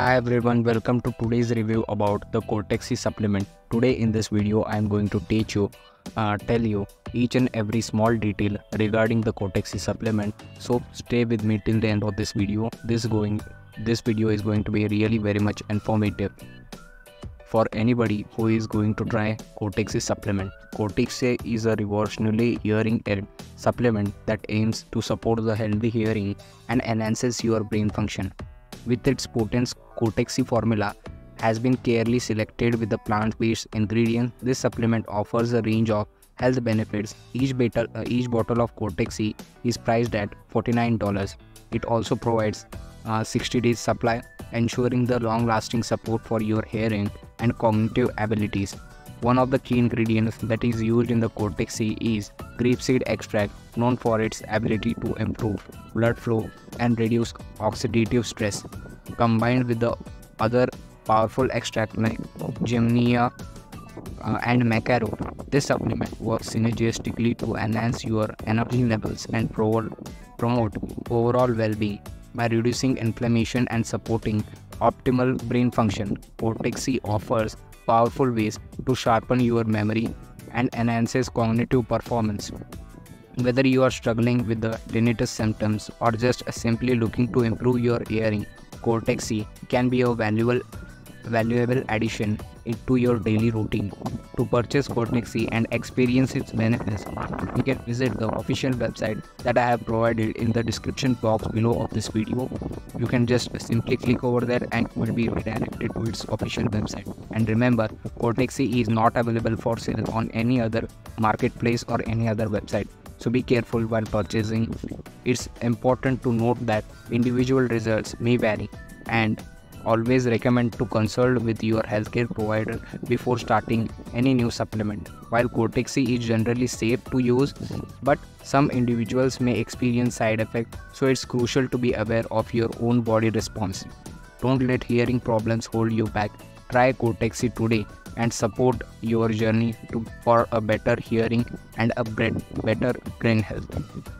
Hi everyone, welcome to today's review about the Cortexi supplement. Today in this video, I am going to teach you, uh, tell you each and every small detail regarding the Cortexi supplement. So stay with me till the end of this video. This going, this video is going to be really very much informative for anybody who is going to try Cortexi supplement. Cortexi is a revolutionary hearing aid supplement that aims to support the healthy hearing and enhances your brain function. With its potent Cortexi formula has been carefully selected with the plant-based ingredients. This supplement offers a range of health benefits. Each, beta, uh, each bottle of Cortexi is priced at $49. It also provides uh, 60 days supply, ensuring the long-lasting support for your hearing and cognitive abilities. One of the key ingredients that is used in the Cortexi is grapeseed extract, known for its ability to improve blood flow and reduce oxidative stress. Combined with the other powerful extract like Gymnema uh, and Maca root, this supplement works synergistically to enhance your energy levels and promote, promote overall well-being by reducing inflammation and supporting optimal brain function. Cortexi offers powerful ways to sharpen your memory and enhances cognitive performance. Whether you are struggling with the tinnitus symptoms or just simply looking to improve your hearing, Cortexi can be a valuable valuable addition into your daily routine. To purchase Cortexi and experience its benefits, you can visit the official website that I have provided in the description box below of this video. You can just simply click over there and will be redirected to its official website. And remember, Cortexi is not available for sale on any other marketplace or any other website. So be careful while purchasing. It's important to note that individual results may vary and always recommend to consult with your healthcare provider before starting any new supplement. While Cortexi is generally safe to use, but some individuals may experience side effects, so it's crucial to be aware of your own body response. Don't let hearing problems hold you back. Try Cortexi today and support your journey to, for a better hearing and a better brain health.